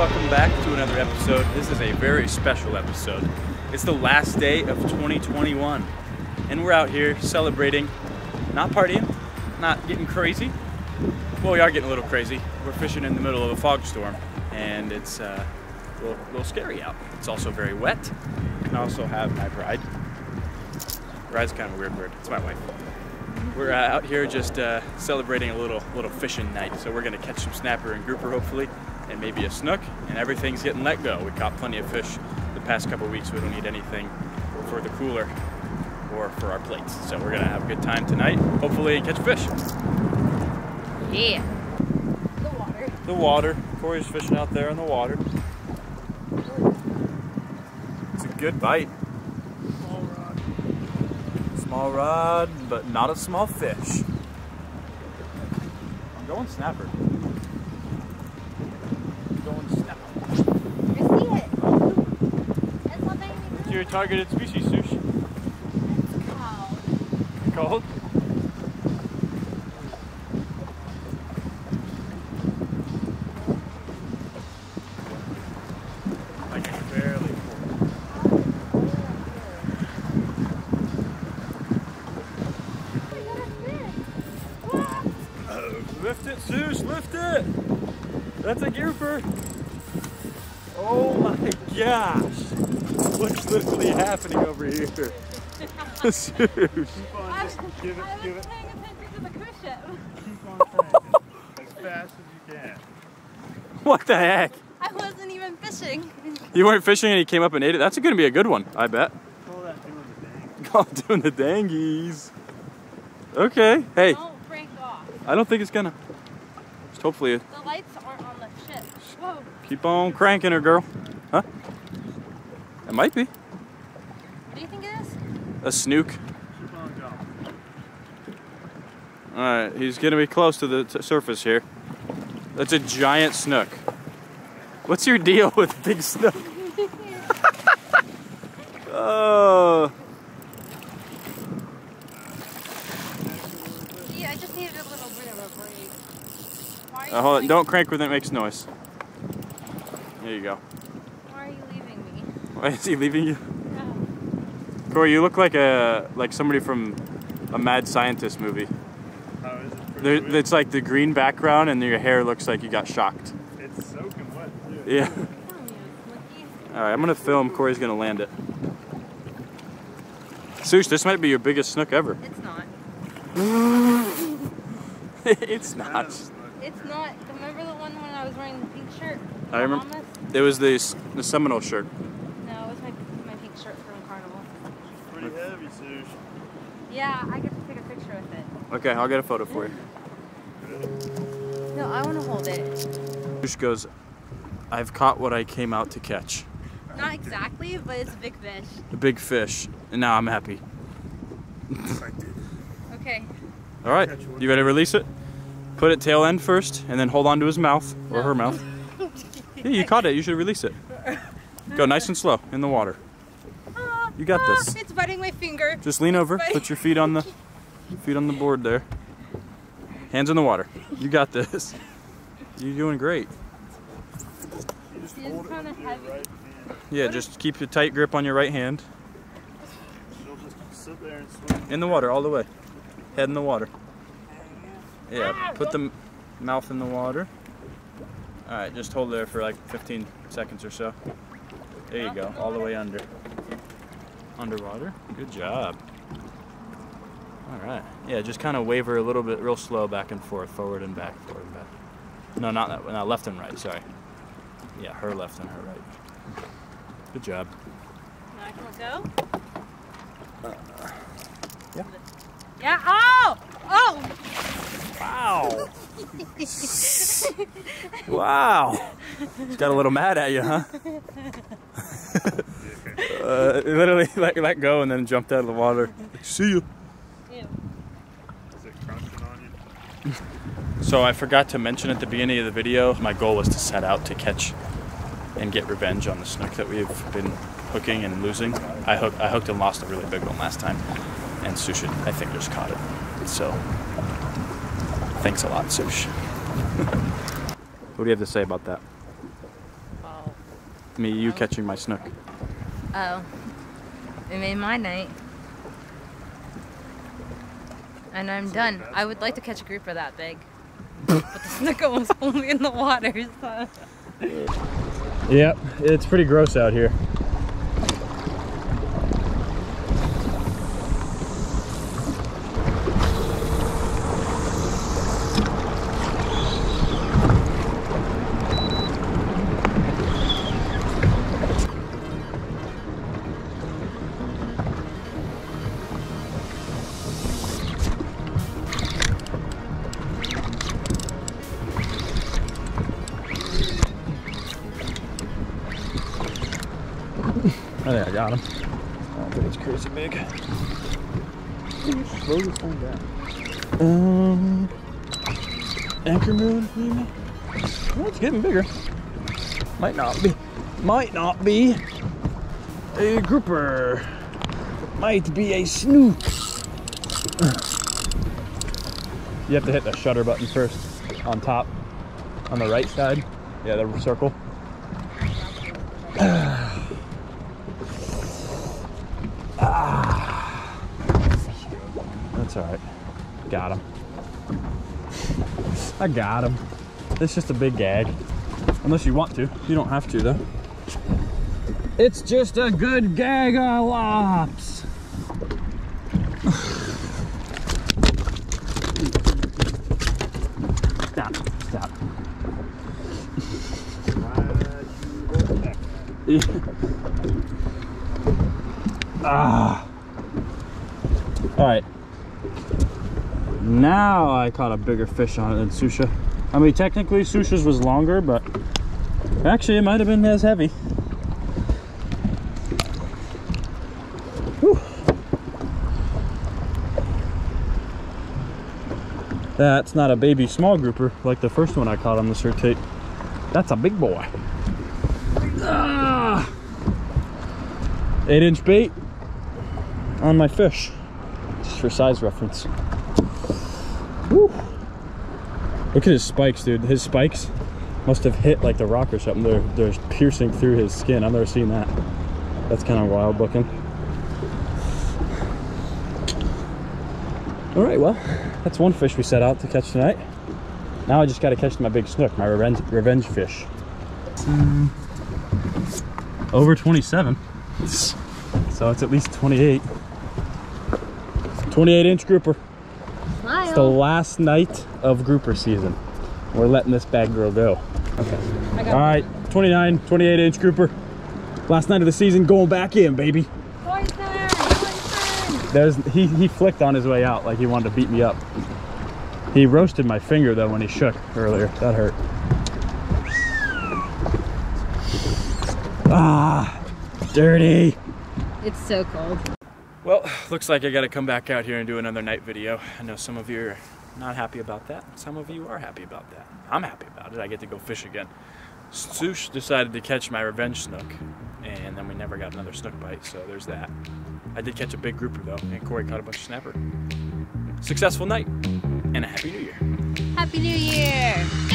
welcome back to another episode. This is a very special episode. It's the last day of 2021, and we're out here celebrating, not partying, not getting crazy. Well, we are getting a little crazy. We're fishing in the middle of a fog storm, and it's uh, a little, little scary out. It's also very wet. And I also have my bride. Bride's kind of a weird word. It's my wife. We're uh, out here just uh, celebrating a little little fishing night. So we're gonna catch some snapper and grouper hopefully, and maybe a snook. And everything's getting let go. We caught plenty of fish the past couple weeks. so We don't need anything for the cooler or for our plates. So we're gonna have a good time tonight. Hopefully catch fish. Yeah. The water. The water. Corey's fishing out there in the water. It's a good bite. Small rod. Small rod, but not a small fish. I'm going snapper. I'm going snapper. I see it. It's something What's your targeted species, Sush? called. Called? I can barely pull. Lift it, Zeus, lift it! That's a grouper! Oh my gosh! What's literally happening over here? Zeus! Keep on, just give it, give it. paying attention to the cruise ship. Keep on cranking as fast as you can. What the heck? I wasn't even fishing. You weren't fishing and he came up and ate it? That's gonna be a good one, I bet. Call that doing the dang. Oh, doing the dangies. Okay, hey, Don't break off. I don't think it's gonna. Just hopefully The lights aren't on the ship. Whoa. Keep on cranking her, girl. Huh? It might be. What do you think it is? A snook. Keep on going. Alright, he's gonna be close to the t- surface here. That's a giant snook. What's your deal with big snook? oh, Yeah, I just needed a little bit of a break. Uh, hold on, don't crank when it makes noise. There you go. Why are you leaving me? Why is he leaving you? No. Corey, you look like a like somebody from a mad scientist movie. How is it? There, it's like the green background and your hair looks like you got shocked. It's soaking wet too. Yeah. Come here, Slinky. All right, I'm gonna film. Corey's gonna land it. Sush, this might be your biggest snook ever. It's not. it's not. It's not. Remember the one when I was wearing the pink shirt? I remember- Bahamas? It was the the Seminole shirt. No, it was my, my pink shirt from Carnival. It's Pretty heavy, Sush. Yeah, I get to take a picture with it. Okay, I'll get a photo for you. No, I want to hold it. Sush goes, I've caught what I came out to catch. Not exactly, but it's a big fish. A big fish. And now I'm happy. Okay. All right, you ready to release it? Put it tail end first, and then hold on to his mouth or her mouth. Yeah, you caught it. You should release it. Go nice and slow in the water. Ah, You got ah, this. It's biting my finger. Just lean over. Put your feet on the feet on the board there. Hands in the water. You got this. You're doing great. Just It's hold it kinda with your heavy. right hand. Yeah, just keep a tight grip on your right hand. She'll just sit there and swim. In the water, all the way. Head in the water. Yeah, put the mouth in the water. All right, just hold there for like 15 seconds or so. There you go, all the way under. Underwater. Good job. All right. Yeah, just kind of waver a little bit, real slow, back and forth, forward and back, forward and back. No, not that. way. Not left and right. Sorry. Yeah, her left and her right. Good job. Now I can let go. Uh, yeah. Yeah. Oh! Oh! Wow. wow. She got a little mad at you, huh? uh, literally let, let go and then jumped out of the water. See you. Ew. Is it crunching on you? So I forgot to mention at the beginning of the video, my goal was to set out to catch and get revenge on the snook that we've been hooking and losing. I hooked, I hooked and lost a really big one last time, and Sushi, I think, just caught it. So, thanks a lot, Sush. what do you have to say about that? Um, me you catching my snook. Oh. It made my night. And I'm done. I would like to catch a grouper that big. but the snook almost pulled me in the water. So. Yep, it's pretty gross out here. Got him. I don't think it's crazy big. Slow this thing down. Um, anchor moon, maybe? Well, it's getting bigger. Might not be. Might not be a grouper. Might be a snook. You have to hit the shutter button first on top, on the right side. Yeah, the circle. Got him. I got him. It's just a big gag. Unless you want to. You don't have to, though. It's just a good gag of lops. Stop. Stop. ah. All right. Now I caught a bigger fish on it than Susha. I mean, technically Susha's was longer, but actually it might have been as heavy. That's not a baby small grouper like the first one I caught on the Surtate. That's a big boy. Ah! Eight inch bait on my fish, just for size reference. Look at his spikes, dude. His spikes must have hit like the rock or something. They're, they're piercing through his skin. I've never seen that. That's kind of wild looking. All right, well, that's one fish we set out to catch tonight. Now I just got to catch my big snook, my revenge, revenge fish. Mm, over 27. So it's at least 28. 28 inch grouper. It's the last night of grouper season. We're letting this bad girl go. Okay. All right, 29, 28 inch grouper. Last night of the season, going back in, baby. Poison! Poison! There's he he flicked on his way out like he wanted to beat me up. He roasted my finger though when he shook earlier. That hurt. Ah, dirty. It's so cold. Well, looks like I got to come back out here and do another night video. I know some of you are not happy about that. Some of you are happy about that. I'm happy about it. I get to go fish again. Sush decided to catch my revenge snook, and then we never got another snook bite, so there's that. I did catch a big grouper though, and Corey caught a bunch of snapper. Successful night, and a happy new year. Happy New Year!